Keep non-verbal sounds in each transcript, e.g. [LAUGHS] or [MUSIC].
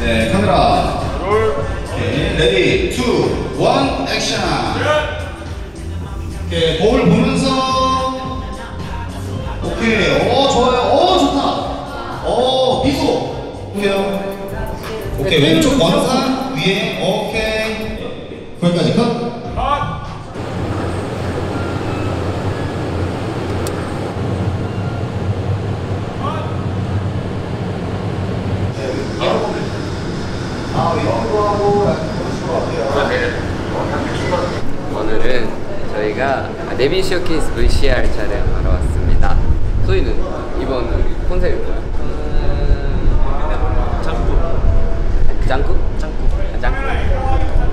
네, 카메라. 오케이, ready, two, one, action. 오케이, 거울 보면서. 오케이, 어, 좋아요. 어, 좋다. 어, 미소. 오케이요. 오케이, 왼쪽 원상 위에, 오케이. 거기까지 컷. 오늘은 저희가 데뷔 쇼케이스 VCR 촬영하러 왔습니다. 소희는 이번 컨셉이 뭐야? 짱구. 짱구? 짱구. 아, 짱구.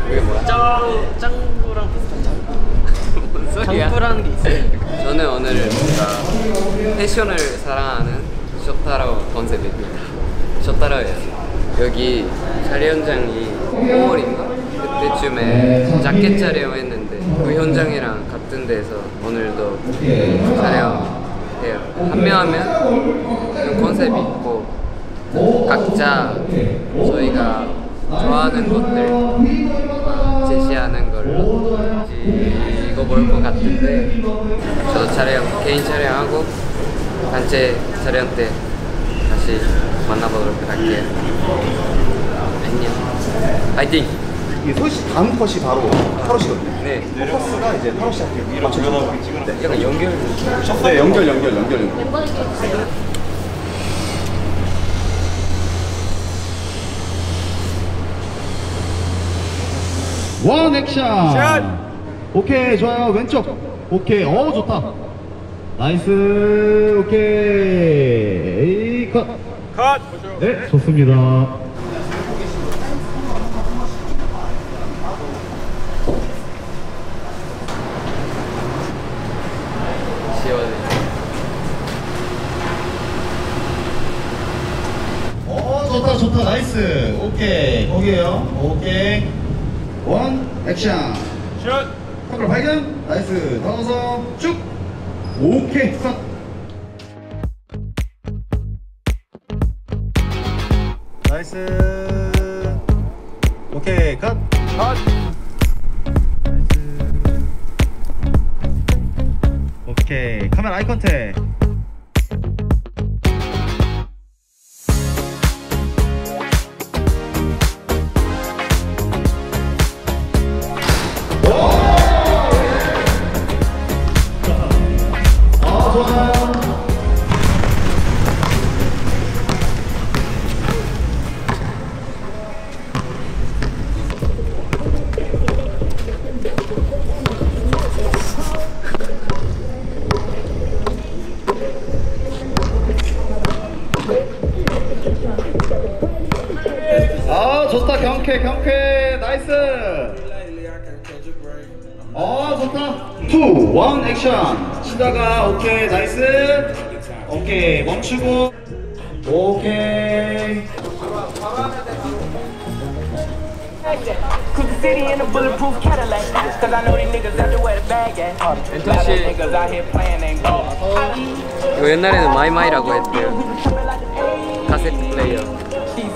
그게 뭐야? 짱 짱구랑 비슷한 짱구. [LAUGHS] 뭔 소리야? 짱구라는 게 있어요. 저는 오늘 뭔가 패션을 사랑하는 쇼타로 컨셉입니다. 쇼타로예요. 여기 촬영장이 5월인가? 그때쯤에 자켓 촬영했는데 그 현장이랑 같은 데서 오늘도 촬영해요. 한 명 하면 컨셉이 있고 각자 저희가 좋아하는 것들 제시하는 걸로 찍어볼 것 같은데 저도 촬영 개인 촬영하고 단체 촬영 때 다시 만나보도록 할게요. 안녕. 파이팅 이 소시 다음 컷이 바로 타로시거든요. 네 포커스가 이제 타로 시작해요. 위로 올라가고 찍는. 약간 연결 네, 연결, 연결, 연결, 연결. 원 액션. 오케이 좋아요 왼쪽. 오케이 어 좋다. nice 오케이 컷. 컷. 네 좋습니다. 시원해 어 좋다 좋다 nice. 오케이. 거기에요. 오케이. 원 액션. 슛. 커플 발견. 나이스. 나와서. 쭉. 오케이. 컷 나이스. 오케이. 컷. 컷. 오케이. 카메라 아이 컨택 좋다 경쾌 경쾌 나이스 아 좋다 투원 액션 치다가 오케이 나이스 오케이 멈추고 오케이 Cruise the city in a bulletproof Cadillac. Cause I know these niggas out there where the bag at. 엔터 Lot of 씨 niggas out here playing and go. 이거 옛날에는 마이마이라고 했대요 카세트 플레이어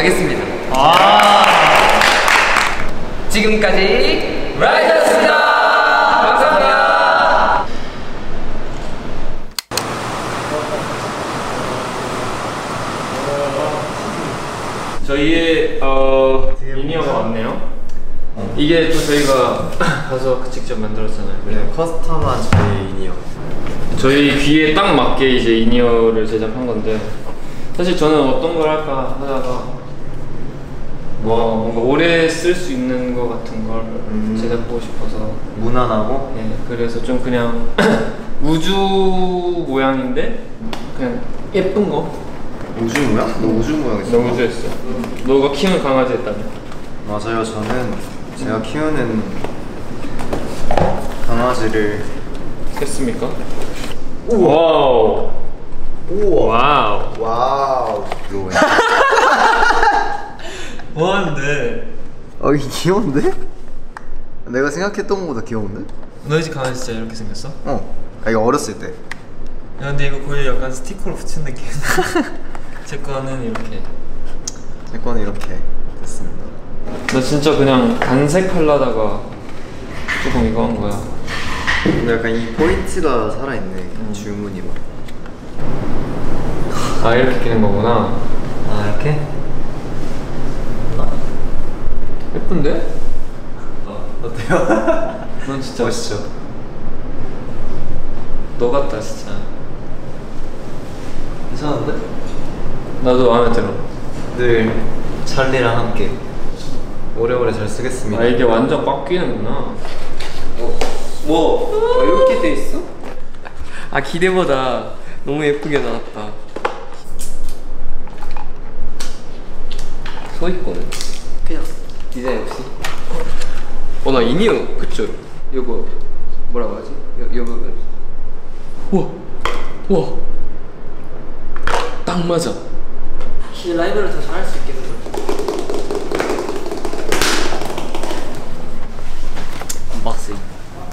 하겠습니다. 지금까지 RIIZE였습니다! 감사합니다. 저희의 어, 미니어가 왔네요. 이게 또 저희가 [LAUGHS] 가서 직접 만들었잖아요. 네, custom한 저희 in-ear. 저희 귀에 딱 맞게 이제 in-ear를 제작한 건데 사실 저는 어떤 걸 할까 하다가 뭐 뭔가 오래 쓸 수 있는 거 같은 걸 음. 제작하고 싶어서 무난하고 네, 그래서 좀 그냥 [CLEARS THROAT] 우주 모양인데 그냥 예쁜 거 우주 모양? 너 우주 모양 있어? 너 우주했어 너가 키우는 강아지 했다며 맞아요. 저는 제가 키우는 강아지를 했습니까? wow wow wow. 뭐 하는데 어, 이게 귀여운데? 내가 생각했던 것보다 귀여운데? 너희 집 강아지 진짜 이렇게 생겼어? 야 어. 아, 이거 어렸을 때. 근데 이거 거의 약간 스티커로 붙인 느낌 [LAUGHS] 제 거는 이렇게 제 거는 이렇게 됐습니다. 나 진짜 그냥 단색 하려다가 조금 이거 한 거야 근데 약간 이 포인트가 살아있네. 음. 줄무늬 막. 아 이렇게 끼는 거구나 아, 이렇게? 예쁜데? 어때요? [LAUGHS] 넌 진짜 멋있죠? 너 같다 진짜 괜찮은데? 나도 마음에 들어 늘 찰리랑 함께 오래오래 잘 쓰겠습니다. 아 이게 완전 꽉 끼는구나 뭐? 어, 이렇게 돼 있어? 아 기대보다 너무 예쁘게 나왔다. 소입거는 그냥 디자인 없이. 어나 이니어 그쵸? 요거 뭐라고 하지? 요, 요 부분. 우와 우와 딱 맞아. 혹시 라이브를 더 잘할 수 있겠어? unboxing.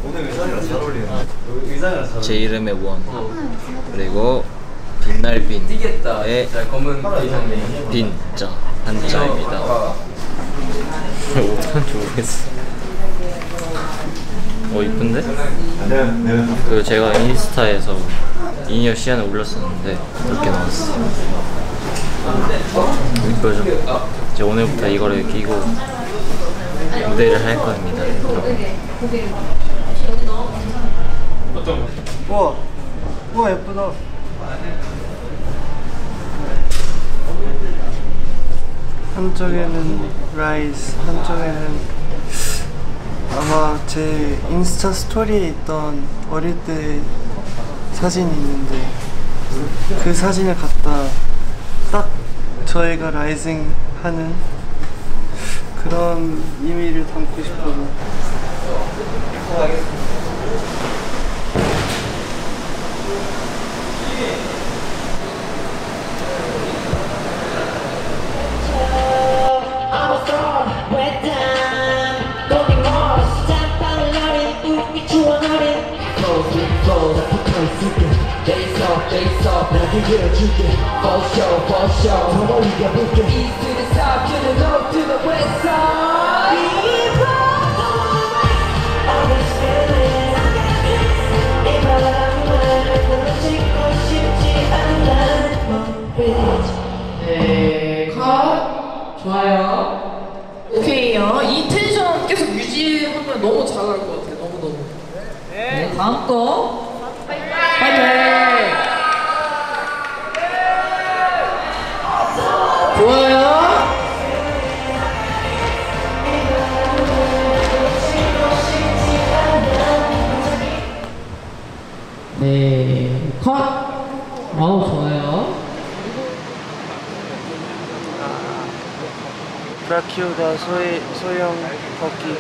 오늘 의상이랑 잘 어울리네. 의상이랑 잘 제 이름의 원. 그리고 빛날빈. 뛰겠다 의 진짜 검은 빈자 한자입니다. [LAUGHS] 어떻게 하는지 모르겠어. 어 이쁜데? 그리고 제가 인스타에서 in-ear 시안을 올렸었는데 이렇게 나왔어. 이쁘죠? 이제 오늘부터 이거를 끼고 무대를 할 겁니다. 여러분. 우와, 우와 예쁘다. 한쪽에는 RIIZE, 한쪽에는 아마 제 인스타 스토리에 있던 어릴 때 사진이 있는데 그 사진을 갖다 딱 저희가 라이징 하는 그런 의미를 담고 싶어서. I'm flow, 다 붙어 있을게 Days off, days off, 나게 그려줄게 For sure, for sure, 더 멀리 가볼게 East to the south, to the north, to the west side 네, 컷. 좋아요. 오케이요. 이 텐션 계속 유지하면 너무 잘 나올 것 같아요. 너무너무. 네, 다음 거. 파이팅! 좋아요. 네, 컷. 어우, 좋아요. 브라키오다 소의 소형 걷기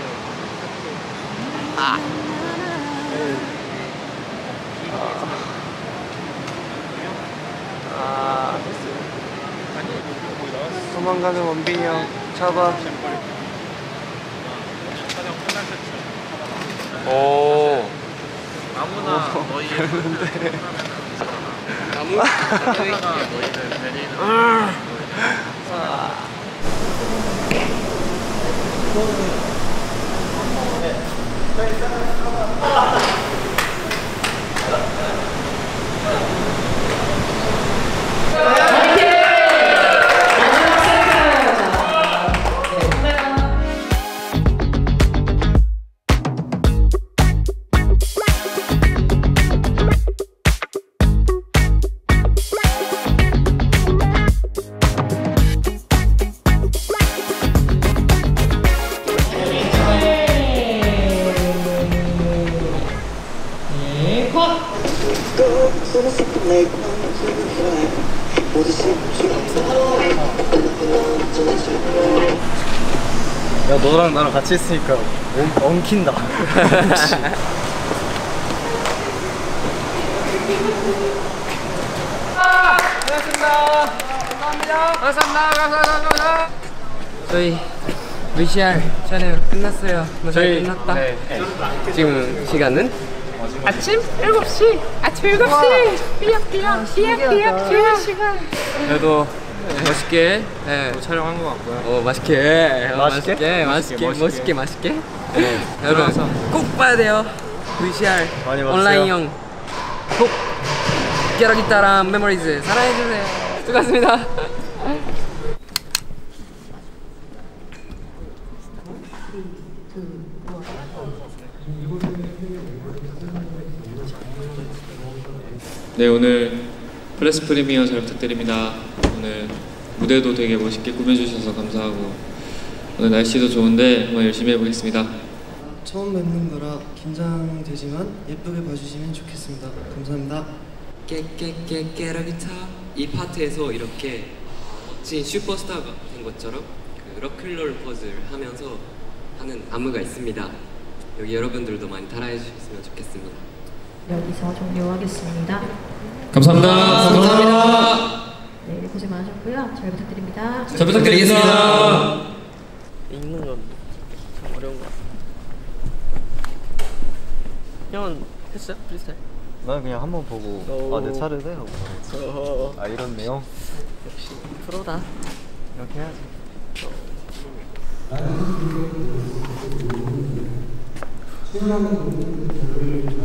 아. 도망가는 원빈이 형. 잡아. 오. 마지막 세트. 자, 같이 했으니까 엉, 엉킨다. 저희 VCR 촬영 끝났어요. 저희 끝났다. 네. 지금 시간은 아침 7시. 아침 7시. 삐약삐약 삐약삐약 쉬는 시간. 그래도 멋있게 네. 촬영한 것 같고요. 어 맛있게 어, 맛있게? 맛있게 맛있게 멋있게. 멋있게 맛있게 네. 여러분 꼭 봐야 돼요 VCR. 온라인형 꼭 깨러기따란 메모리즈 사랑해 주세요 수고하셨습니다 네 오늘 Press Premiere 잘 부탁드립니다. 오늘 무대도 되게 멋있게 꾸며주셔서 감사하고 오늘 날씨도 좋은데 한번 열심히 해보겠습니다. 처음 뵙는 거라 긴장되지만 예쁘게 봐주시면 좋겠습니다. 감사합니다. 깨깨깨 Get A Guitar 이 파트에서 이렇게 멋진 슈퍼스타가 된 것처럼 그 로큰롤 포즈를 하면서 하는 안무가 있습니다 여기 여러분들도 많이 따라해 주셨으면 좋겠습니다 여기서 종료하겠습니다. 감사합니다. 감사합니다 네, 고생 많으셨고요. 잘 부탁드립니다. 잘 부탁드리겠습니다. 읽는 건 참 어려운 것 같아. 형은 했어요? 프리스타일? 난 그냥 한 번 보고 오. 아내 차례네 하고 어허. 아 이런 내용 역시 프로다. 이렇게 해야지. 손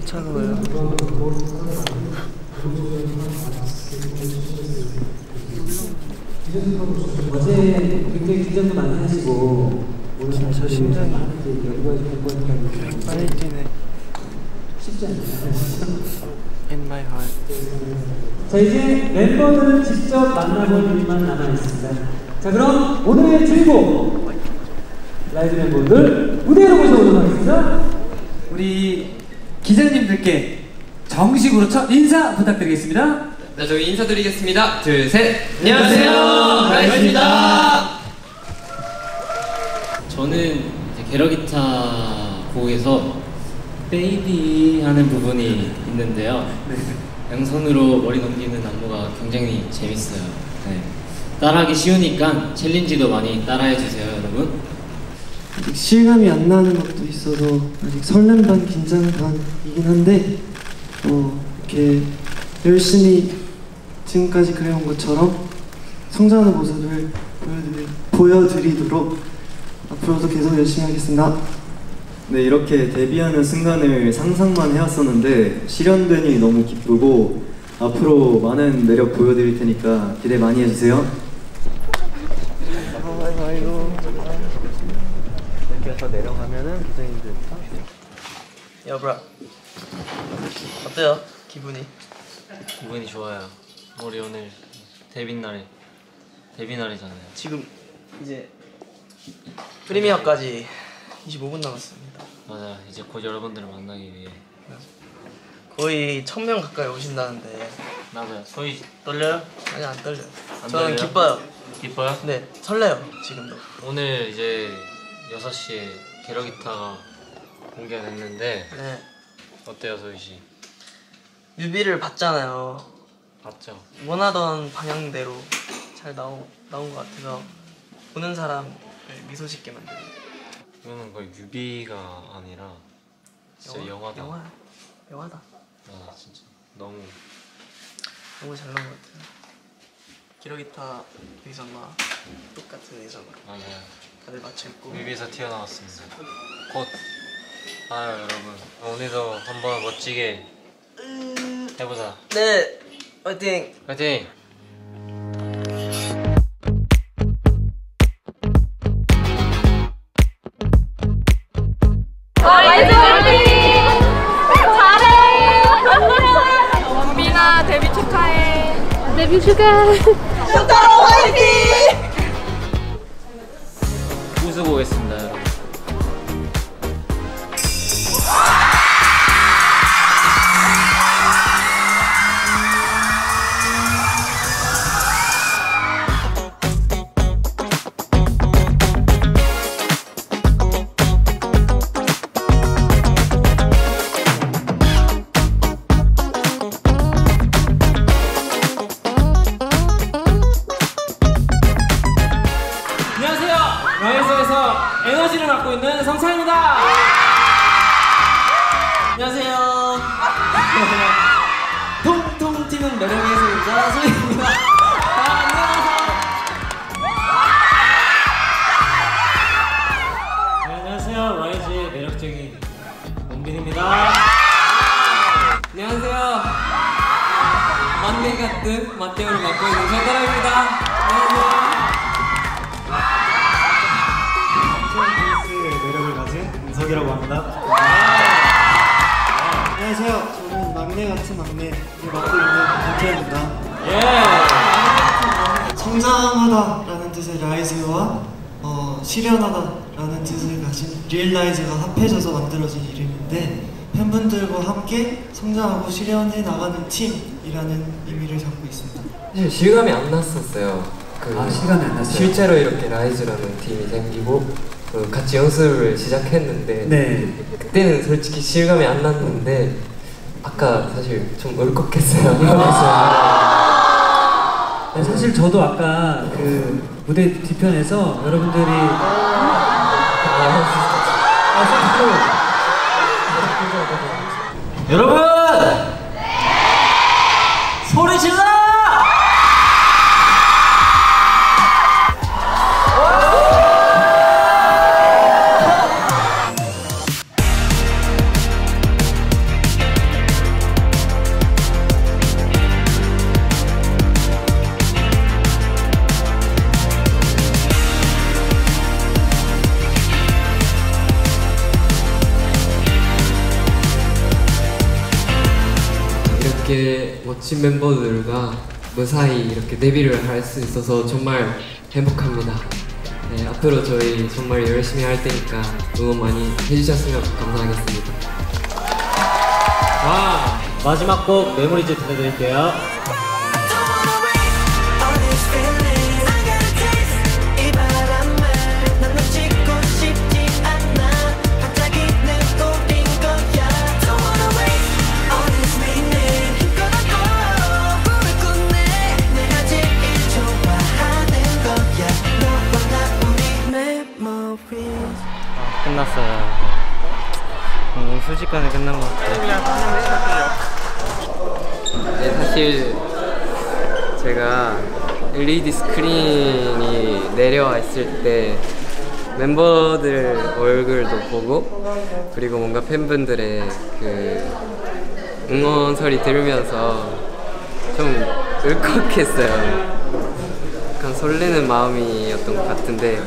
이 차가워요. 어제 굉장히 긴장도 많이 하시고 오늘 진짜 심장이 빨리 뛰네. 쉽지 않아요. In my heart. 자 이제 멤버들을 직접 만나볼 일만 남아 있습니다. 자 그럼 오늘의 주인공 라이브 멤버들 무대로 모셔보도록 하겠습니다. 우리 기자님들께 정식으로 첫 인사 부탁드리겠습니다. 네 저희 인사드리겠습니다 둘 셋 안녕하세요. 라이브입니다. 저는 이제 게러기타 곡에서 Baby 하는 부분이 있는데요. 양손으로 머리 넘기는 안무가 굉장히 재밌어요. 네. 따라하기 쉬우니까 challenge도 많이 따라해 주세요, 여러분. 실감이 안 나는 것도 있어서 아직 설렘 반 긴장 반이긴 한데 어, 이렇게 열심히 지금까지 그래온 것처럼 성장하는 모습을 보여드리, 보여드리 도록 앞으로도 계속 열심히 하겠습니다. 네 이렇게 데뷔하는 순간을 상상만 해왔었는데 실현되니 너무 기쁘고 앞으로 많은 매력 보여드릴 테니까 기대 많이 해주세요 아이고 해서 내려가면은 기자님들 여보라 어때요 기분이? 기분이 좋아요. 우리 오늘 데뷔 날에 데뷔 날이잖아요. 지금 이제 프리미어까지 25분 남았습니다. 맞아. 이제 곧 여러분들을 만나기 위해 거의 1000명 가까이 오신다는데 맞아요. 소희 떨려요? 아니 안 떨려요. 안 저는 떨려요? 기뻐요. 기뻐요? 네 설레요 지금도. 오늘 이제 6시에 게러기타가 공개가 됐는데 네 어때요, 소희 씨? 뮤비를 봤잖아요. 맞죠? 원하던 방향대로 잘 나오, 나온 것 같아서 보는 사람을 미소 짓게 만드는 이거는 거의 뮤비가 아니라 진짜 영화, 다 영화 영화다. 아 진짜 너무 너무 잘 나온 것 같아요. 기러기타 예전과 똑같은 예전으로 맞아요. 다들 맞춰 입고 뮤비에서 튀어나왔습니다. 곧 봐요 여러분. 오늘도 한번 멋지게 해보자. 네 화이팅. 파이팅! 원빈아 데뷔 축하해. 데뷔 축하. 가진 은석이라고 합니다. 안녕하세요. 저는 막내 같은 막내를 맡고 있는 박태현입니다. 예! 성장하다라는 뜻의 Rise와 어, 실현하다라는 뜻을 가진 Realize가 합해져서 만들어진 이름인데 팬분들과 함께 성장하고 실현해 나가는 팀이라는 의미를 담고 있습니다. 사실 실감이 안 났었어요. 그 아, 실감이 안 났어요? 실제로 이렇게 RIIZE라는 팀이 생기고 그 같이 연습을 시작했는데 네. 그때는 솔직히 실감이 안 났는데 아까 사실 좀 울컥했어요. 네, 사실 저도 아까 그 무대 뒤편에서 여러분들이 여러분 소리 질러! 멋진 멤버들과 무사히 이렇게 데뷔를 할 수 있어서 정말 행복합니다. 네, 앞으로 저희 정말 열심히 할 테니까 응원 많이 해주셨으면 감사하겠습니다. 와 마지막 곡 Memories 들려드릴게요. LED 스크린이 내려와 있을 때 멤버들 얼굴도 보고 그리고 뭔가 팬분들의 그 응원 소리 들으면서 좀 울컥했어요. 약간 설레는 마음이었던 것 같은데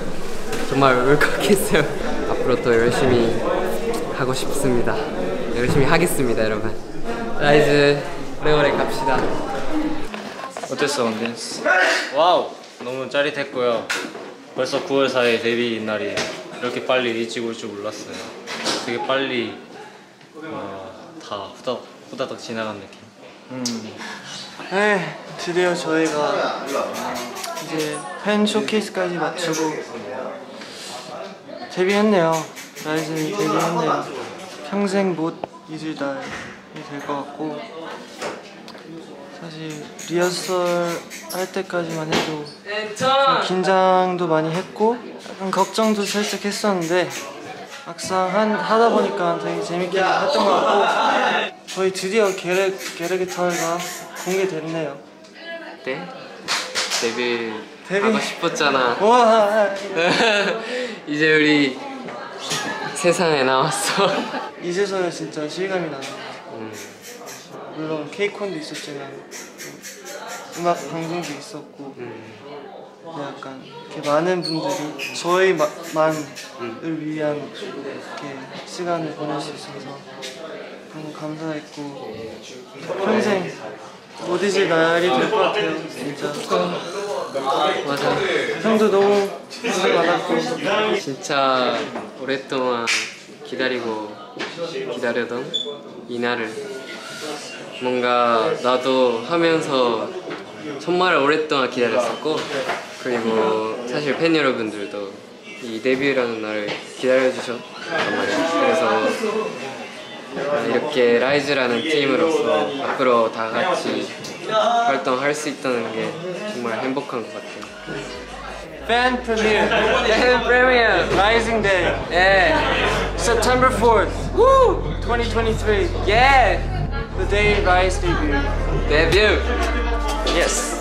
정말 울컥했어요. [LAUGHS] 앞으로 더 열심히 하고 싶습니다. 열심히 하겠습니다, 여러분. RIIZE 오래오래 갑시다. 어땠어, 근데? Wow! 너무 짜릿했고요. 벌써 9월 4일 데뷔 날이 이렇게 빨리 일찍 올 줄 몰랐어요. 되게 빨리 어, 다 후다닥, 후다닥 지나간 느낌. 네, 드디어 저희가 이제 팬 쇼케이스까지 마치고 데뷔했네요. 라이즈는 데뷔했네요. 평생 못 잊을 날이 될 것 같고 사실 리허설 할 때까지만 해도 좀 긴장도 많이 했고 약간 걱정도 살짝 했었는데 막상 한, 하다 보니까 되게 재밌게 했던 것 같고 저희 드디어 게레, 게레 기타가 공개됐네요 네? 데뷔, 데뷔. 하고 싶었잖아. 와 [LAUGHS] 이제 우리 세상에 나왔어. 이제서야 진짜 실감이 나요 음, 물론 케이콘도 있었지만 음악 방송도 있었고 음, 약간 이렇게 많은 분들이 저희만을 위한 이렇게 시간을 보낼 수 있어서 너무 감사했고 평생 못 잊을 날이 될 것 같아요. 진짜. 맞아. 형도 너무 고생 많았고. 진짜 오랫동안 기다리고 기다려던 이 날을 뭔가 나도 하면서 정말 오랫동안 기다렸었고 그리고 사실 팬 여러분들도 이 데뷔라는 날을 기다려주셨단 말이야 그래서 이렇게 라이즈라는 팀으로서 앞으로 다 같이 활동할 수 있다는 게 정말 행복한 것 같아요. Fan premiere. Fan premiere. September 4th Woo! 2023 Yeah The day Rise debut. Debut? Yes